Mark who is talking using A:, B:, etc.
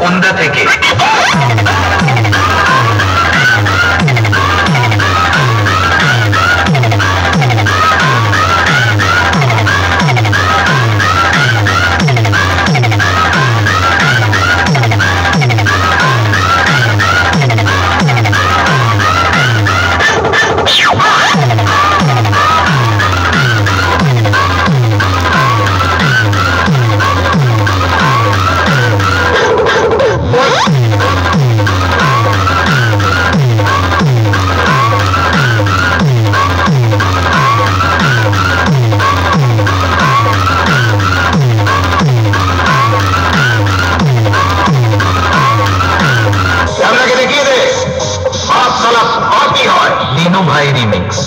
A: উন্দা থেকে ভাই রিমিক্স